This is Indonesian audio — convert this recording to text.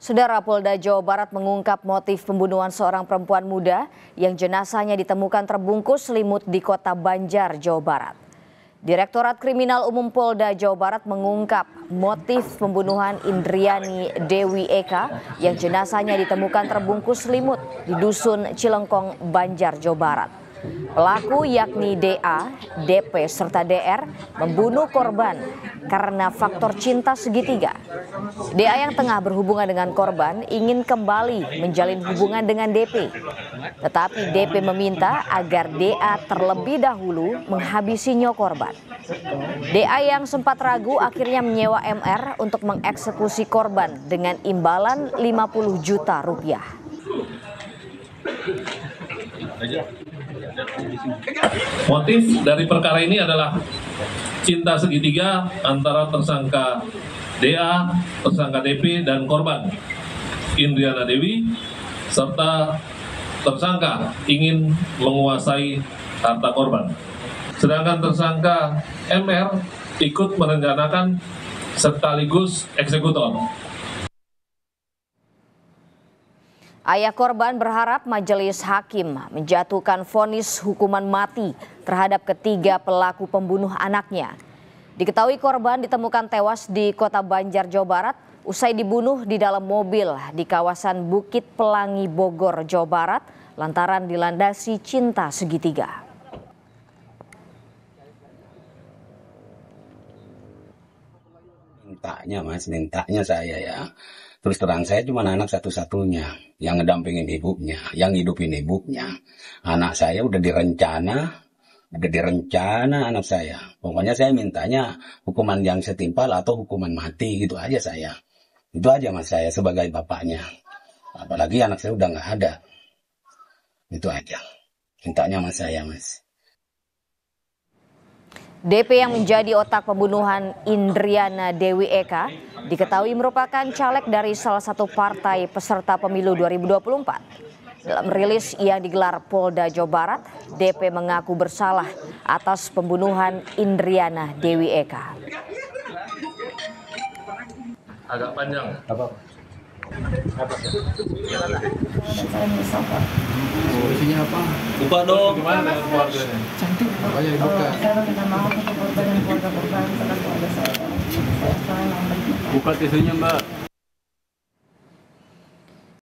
Saudara Polda Jawa Barat mengungkap motif pembunuhan seorang perempuan muda yang jenazahnya ditemukan terbungkus selimut di kota Banjar, Jawa Barat. Direktorat Kriminal Umum Polda Jawa Barat mengungkap motif pembunuhan Indriani Dewi Eka yang jenazahnya ditemukan terbungkus selimut di Dusun Cilengkong, Banjar, Jawa Barat. Pelaku yakni DA, DP, serta DR membunuh korban karena faktor cinta segitiga. DA yang tengah berhubungan dengan korban ingin kembali menjalin hubungan dengan DP. Tetapi DP meminta agar DA terlebih dahulu menghabisi nyawa korban. DA yang sempat ragu akhirnya menyewa MR untuk mengeksekusi korban dengan imbalan 50 juta rupiah. Motif dari perkara ini adalah cinta segitiga antara tersangka DA, tersangka DP, dan korban Indriana Dewi, serta tersangka ingin menguasai harta korban. Sedangkan tersangka MR ikut merencanakan sekaligus eksekutor. Ayah korban berharap majelis hakim menjatuhkan vonis hukuman mati terhadap ketiga pelaku pembunuh anaknya. Diketahui korban ditemukan tewas di kota Banjar, Jawa Barat usai dibunuh di dalam mobil di kawasan Bukit Pelangi, Bogor, Jawa Barat lantaran dilandasi cinta segitiga. Mintanya mas, mintanya saya ya. Terus terang saya cuma anak satu-satunya yang ngedampingin ibunya, yang hidupin ibunya. Anak saya udah direncana, udah direncana anak saya. Pokoknya saya mintanya hukuman yang setimpal atau hukuman mati gitu aja saya. Itu aja mas saya sebagai bapaknya. Apalagi anak saya udah nggak ada. Itu aja. Mintanya mas saya mas. DP yang menjadi otak pembunuhan Indriana Dewi Eka diketahui merupakan caleg dari salah satu partai peserta pemilu 2024. Dalam rilis yang digelar Polda Jawa Barat, DP mengaku bersalah atas pembunuhan Indriana Dewi Eka. Agak panjang. Apa? Isinya apa? Lupa dong. Gimana keluarganya? Cantik. Makanya dibuka. saya meminta maaf untuk korban dan keluarga korban karena keluarga saya Buka tisunya mbak.